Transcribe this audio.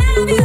tell me